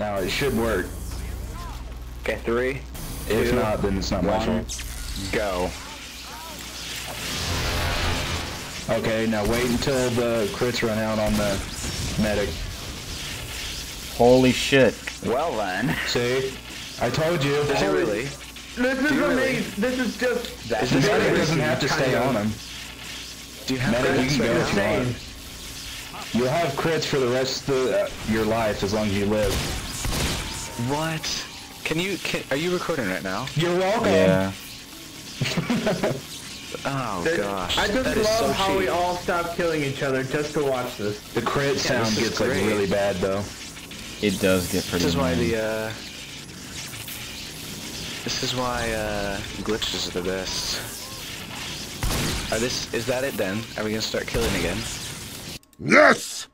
Now it should work. Okay, three. If two, not, then it's not my fault. Go. Okay, now wait until the crits run out on the medic. Holy shit. Well then. See? I told you. Does it really? This is Do you really? This is just. That's The medic crazy. doesn't have to stay of. on him. Do you have medic, you can go if you want. You'll have crits for the rest of the, uh, your life as long as you live. What? Can you? Can, are you recording right now? You're welcome. Yeah. Oh That- gosh. I just that is love so how we all stop killing each other just to watch this. The crit sound this is gets like really bad though. It does get pretty This is why the uh. This is why uh glitches are the best. Are this is that it then? Are we gonna start killing again? Yes!